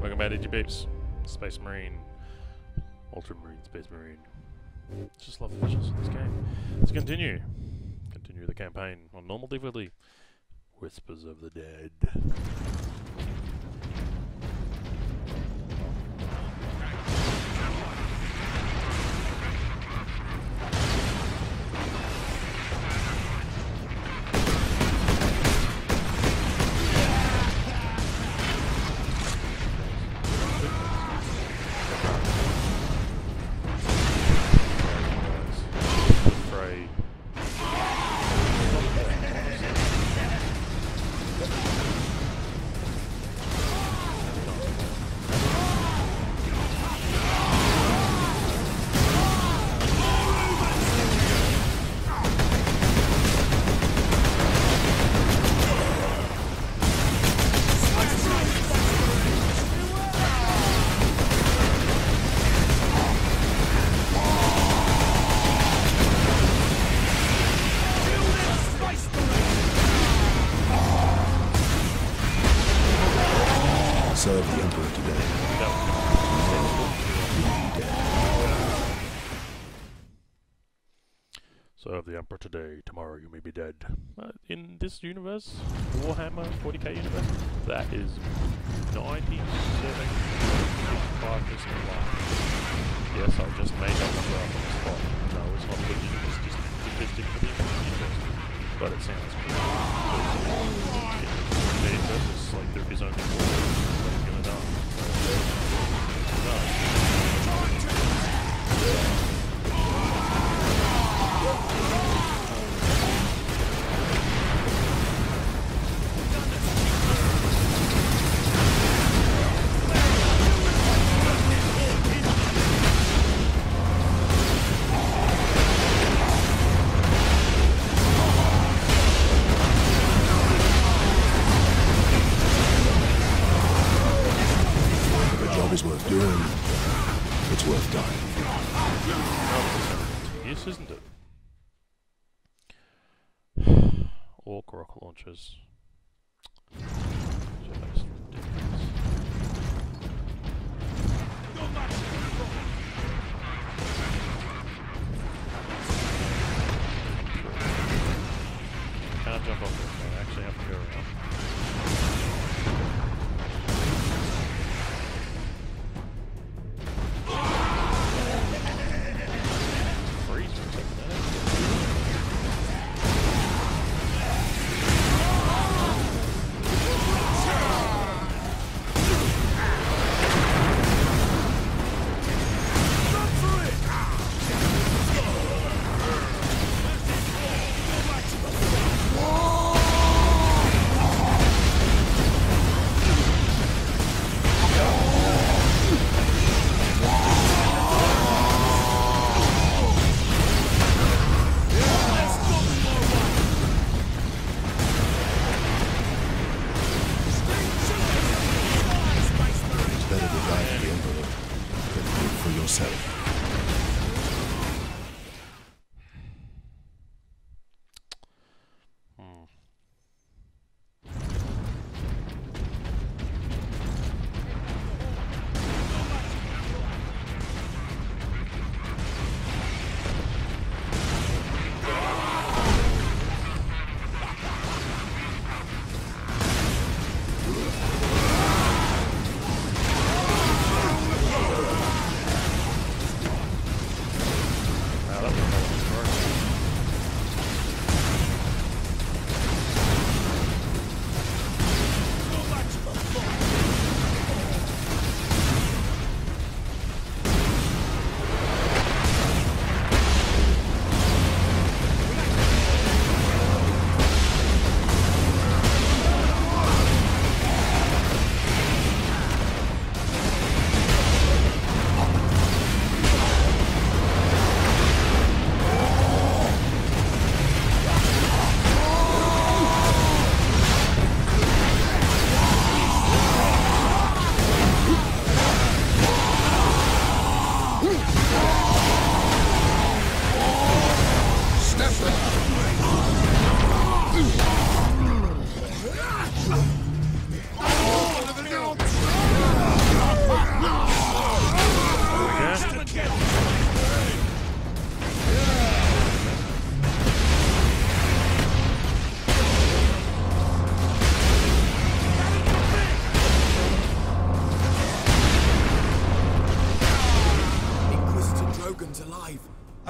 Welcome back, DG Peeps. Space Marine. Ultramarine, Space Marine. Just love the visuals of this game. Let's continue. Continue the campaign on normal difficulty. Whispers of the Dead. This universe, Warhammer 40k universe, that is 97.5% lie. Yes, I just made that number up on the spot. No, it's not it's just statistic for the universe. But it sounds cool. The universe is like there is only one rocket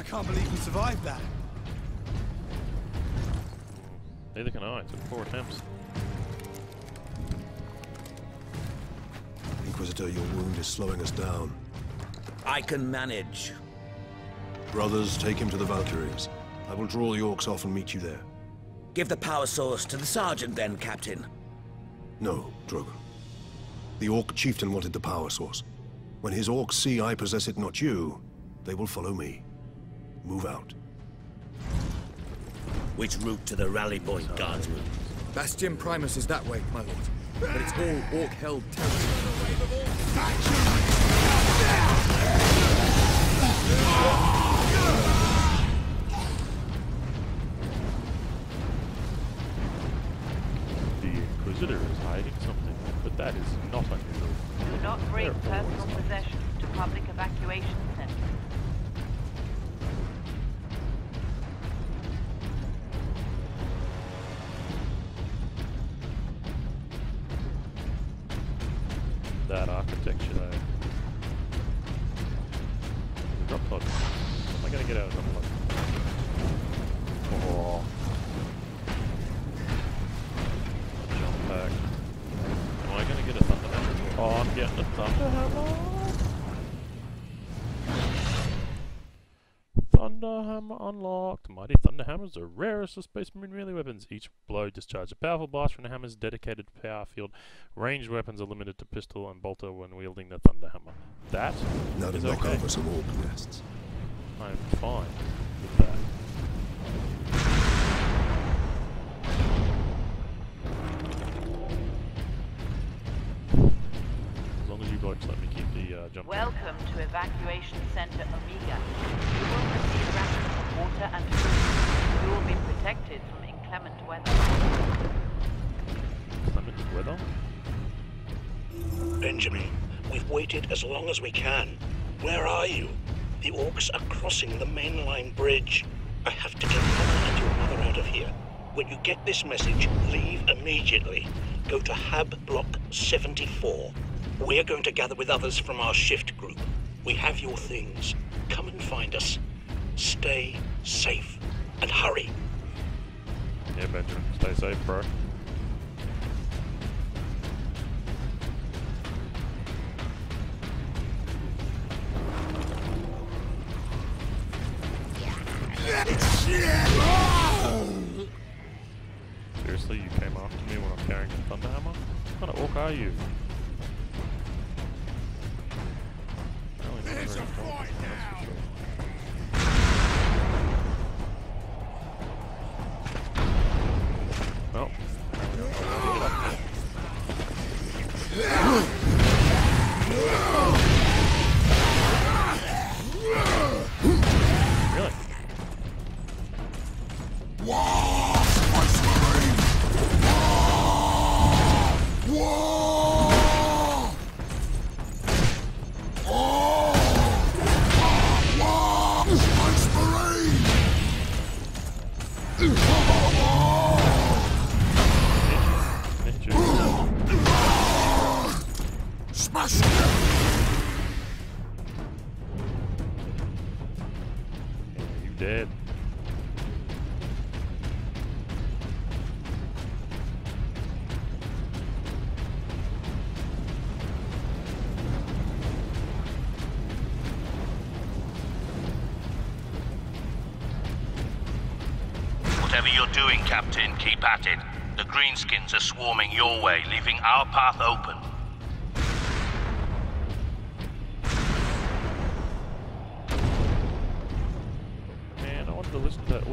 can't believe we survived that. Neither can I. It took four attempts. Inquisitor, your wound is slowing us down. I can manage. Brothers, take him to the Valkyries. I will draw the orcs off and meet you there. Give the power source to the sergeant then, Captain. No, Drogan. The orc chieftain wanted the power source. When his orcs see I possess it, not you, they will follow me. Move out. Which route to the rally point, Guardsman? Bastion Primus is that way, my lord. But it's all orc-held territory. That architecture. Hammers are rarest of Space Marine melee weapons. Each blow discharges a powerful blast from the hammer's dedicated power field. Ranged weapons are limited to pistol and bolter when wielding the thunder hammer. That Now to is knock okay. over some orc nests. I'm fine with that. As long as you blokes let me keep the uh, jump. Welcome to Evacuation Center Omega. You will receive rations of water and food. You will be protected from inclement weather. Clement weather. Benjamin, we've waited as long as we can. Where are you? The orcs are crossing the mainline bridge. I have to get Hannah and your mother out of here. When you get this message, leave immediately. Go to Hab Block 74. We're going to gather with others from our shift group. We have your things. Come and find us. Stay safe and hurry. Yeah, Benjamin, stay safe, bro.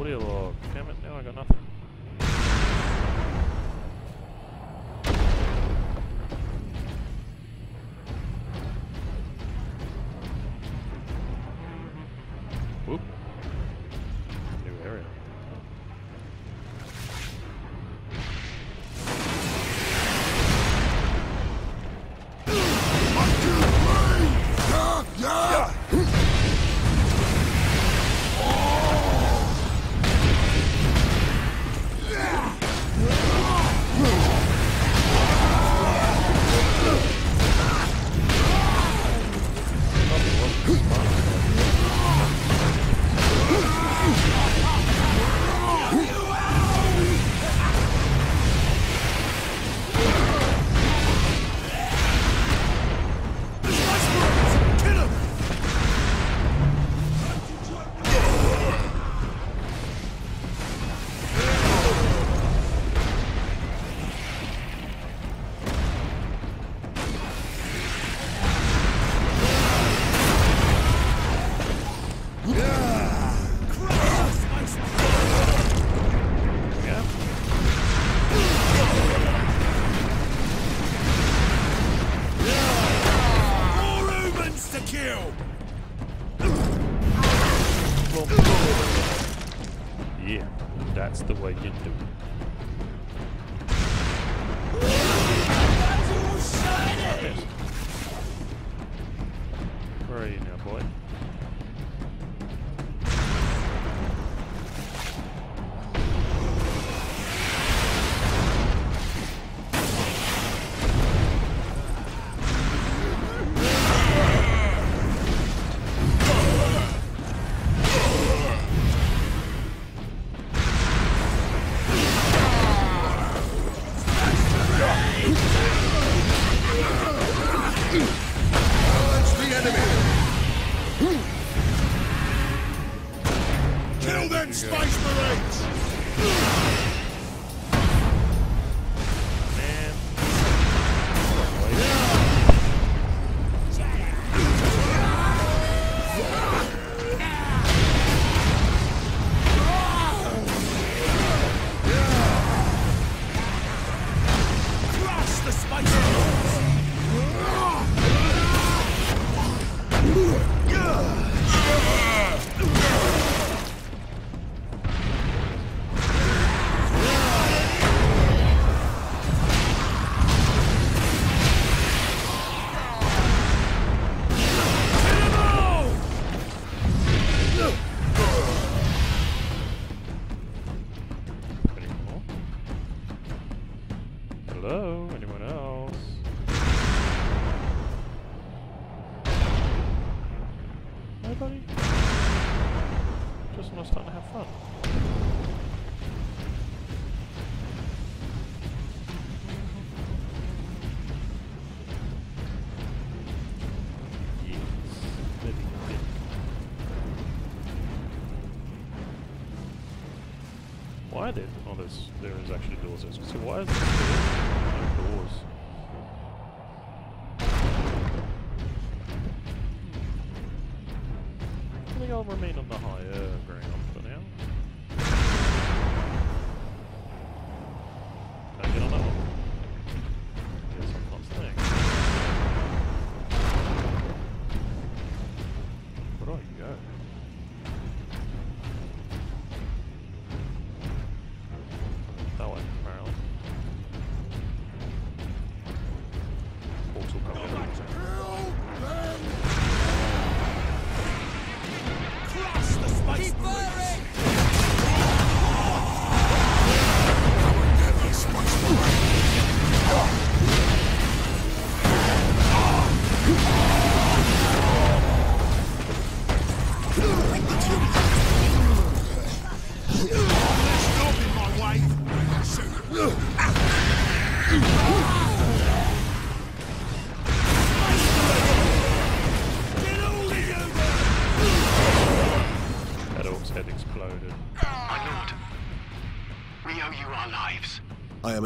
To that audio log. Damn it, now I got nothing. Nobody? Just want to start to have fun. Why there? Oh, there's there is actually doors. So why is there Remain on the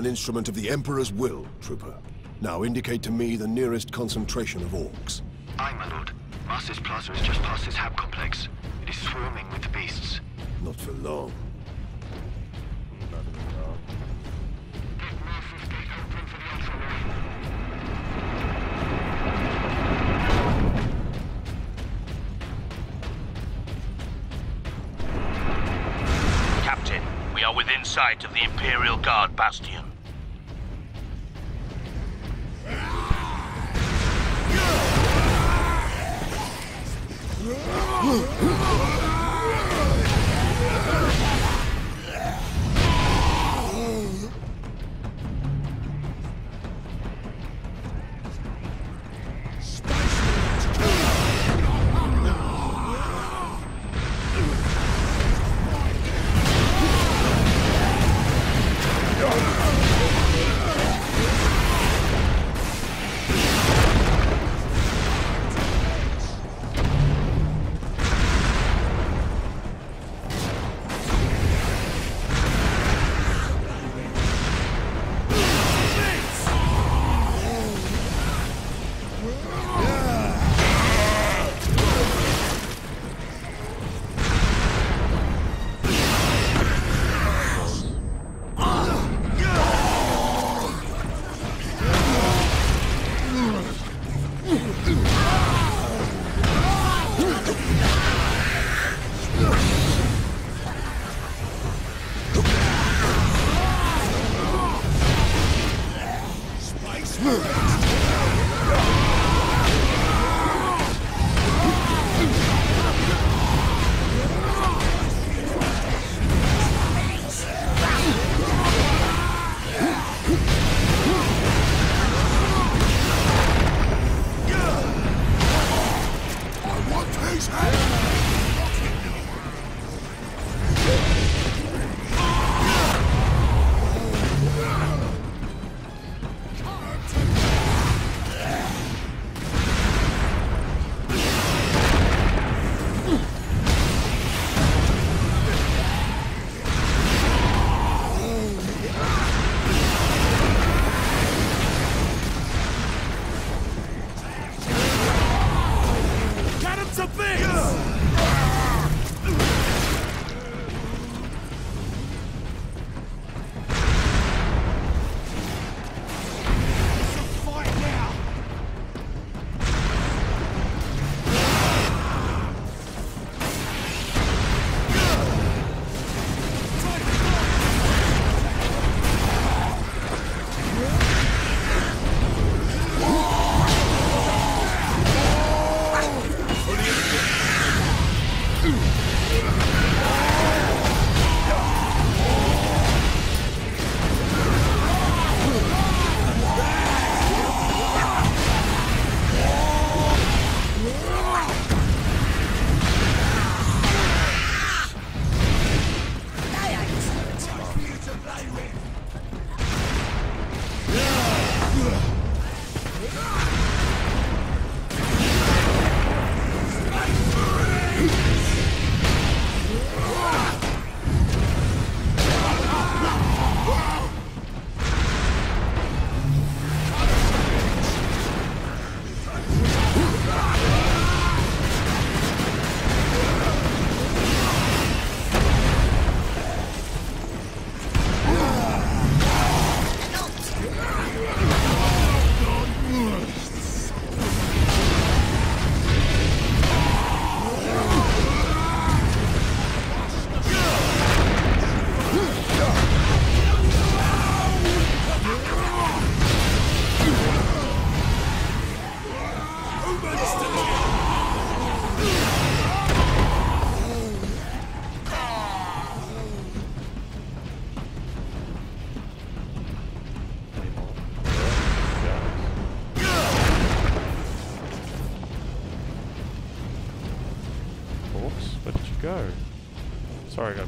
an instrument of the Emperor's will, Trooper. Now indicate to me the nearest concentration of orcs. Aye, my lord. Master's Plaza is just past this hab complex. It is swarming with the beasts. Not for long. None of them are. Get Master's gate open for the Ultramarine. Captain, we are within sight of the Imperial Guard bastion. Huh?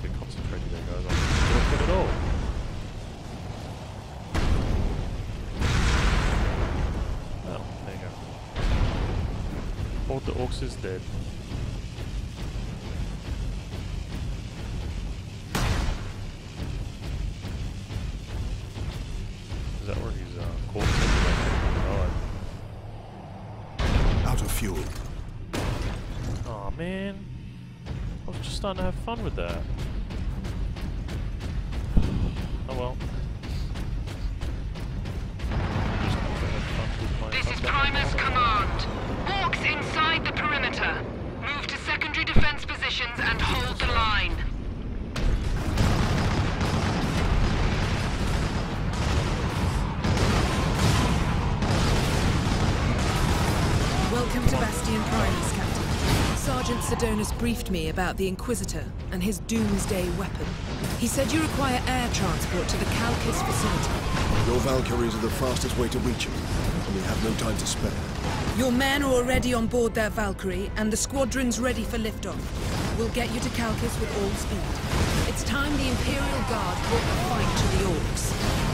Bit concentrated there, guys. I didn't look at all. Oh, there you go. The orcs is dead. Is that where his uh, corpse? Oh, Out of fuel. oh man. I was just starting to have fun with that. Me about the Inquisitor and his doomsday weapon. He said you require air transport to the Calcus facility. Your Valkyries are the fastest way to reach him, and we have no time to spare. Your men are already on board their Valkyrie, and the squadron's ready for liftoff. We'll get you to Calcus with all speed. It's time the Imperial Guard brought the fight to the Orcs.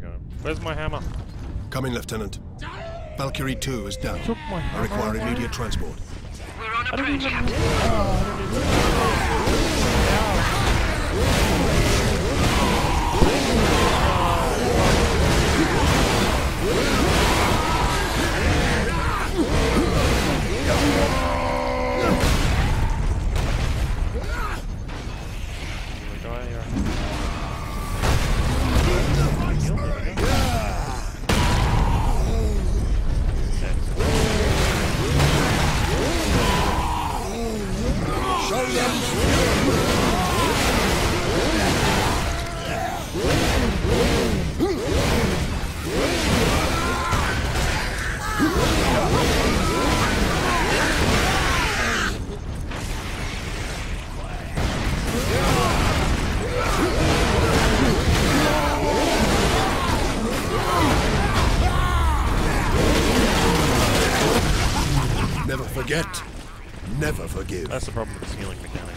Go. Where's my hammer? Coming, Lieutenant. Valkyrie 2 is down. Took my I require immediate transport. We're on I don't approach, even. Captain. Oh, Show them Never forget. Never forgive. That's the problem with this healing mechanic.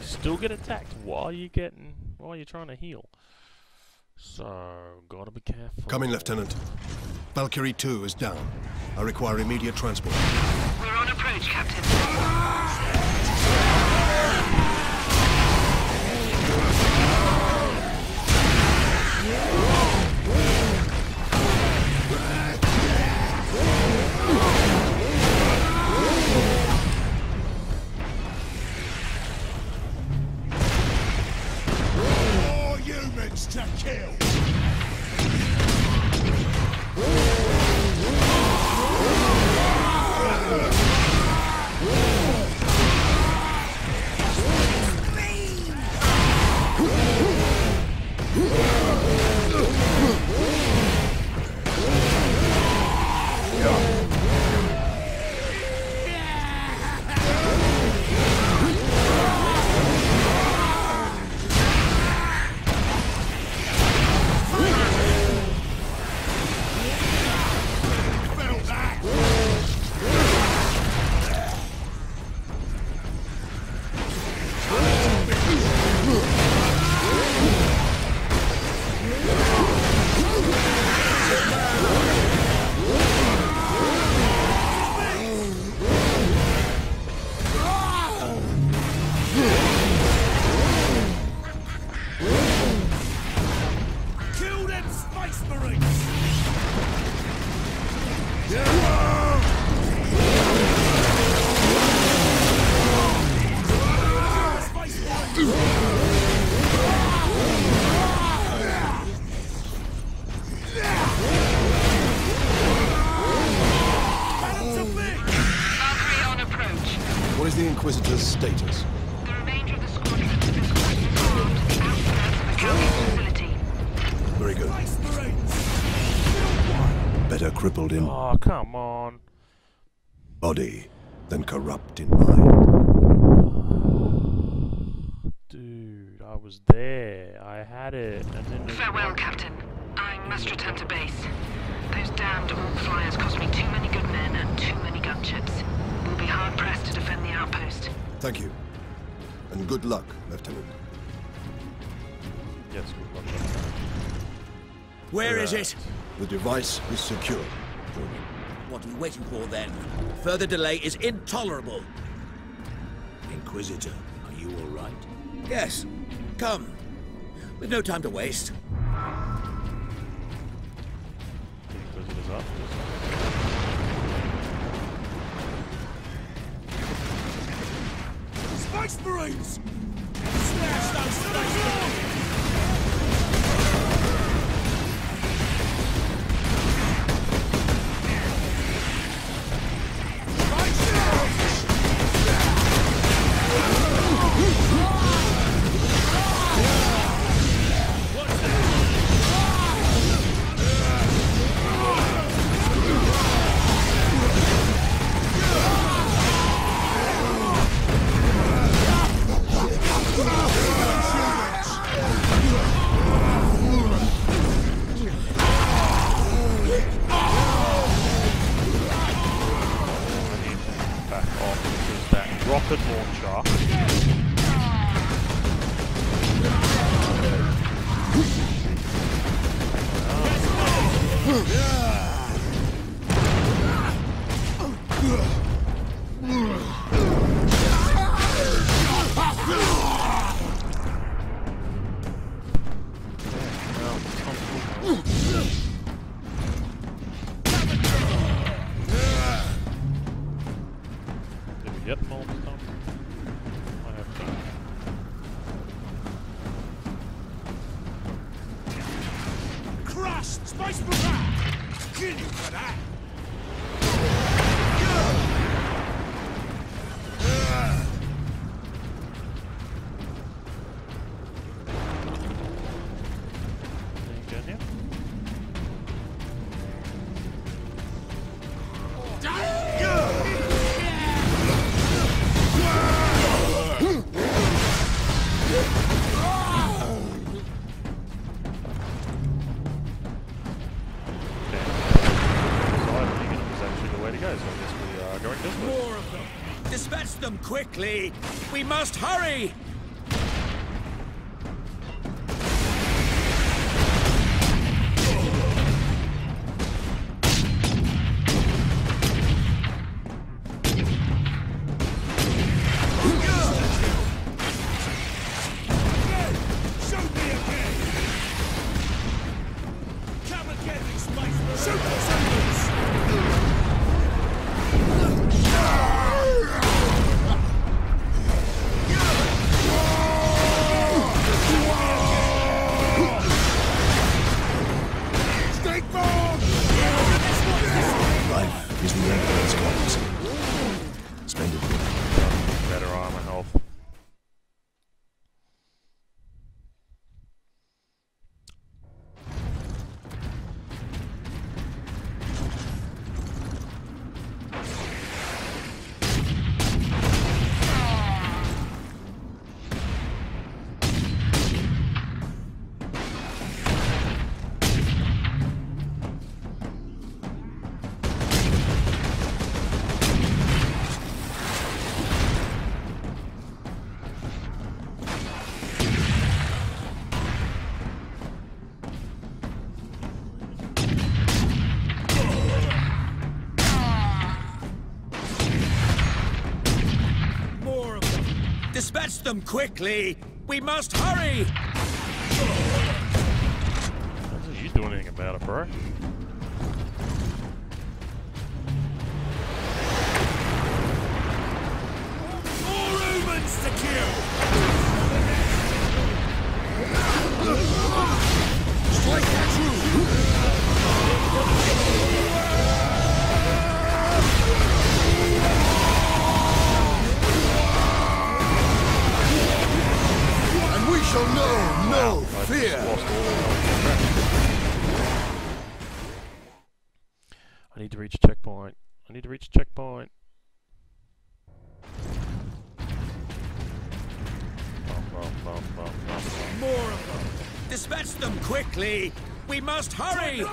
You still get attacked while you're getting while you're trying to heal. So gotta be careful. Come in, Lieutenant. Valkyrie 2 is down. I require immediate transport. We're on approach, Captain. More to kill! Crippled in Oh ah, come on. body than corrupt in mind. Dude, I was there. I had it and then it Farewell, Captain. I must return to base. Those damned Orc flyers cost me too many good men and too many gunships. We'll be hard pressed to defend the outpost. Thank you. And good luck, Lieutenant. Yes, good luck. Where is Correct. it? The device is secure. Jordan. What are we waiting for then? Further delay is intolerable. Inquisitor, are you all right? Yes. Come. We've no time to waste. Inquisitors up. Space Marines! Smash those space marines! Did we quickly! We must hurry! Them quickly! We must hurry! What are you doing anything about it, bro? More humans to kill! Strike true! Shall know no fear. just lost all of my I need to reach a checkpoint. I need to reach a checkpoint. More of them! Dispatch them quickly! We must hurry!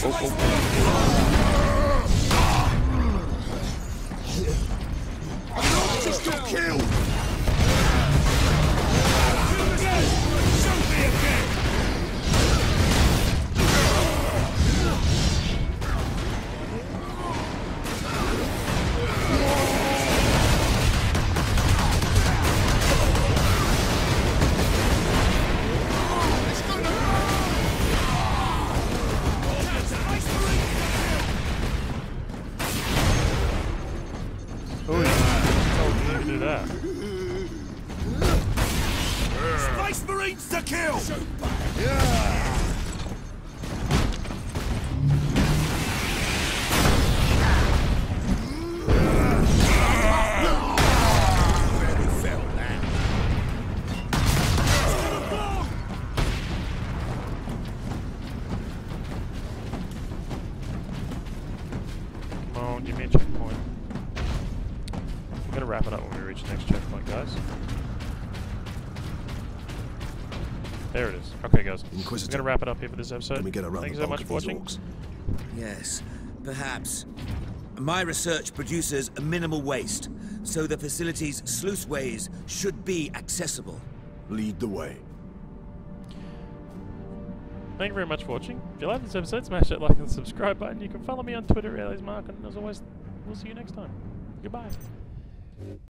Just that? Space Marines to kill! Come guys. We're gonna wrap it up here for this episode. Can we get around Thank the you so much for watching. Orks? Yes, perhaps. My research produces a minimal waste, so the facility's sluiceways should be accessible. Lead the way. Thank you very much for watching. If you like this episode, smash that like and subscribe button. You can follow me on Twitter at Mark, and as always, we'll see you next time. Goodbye.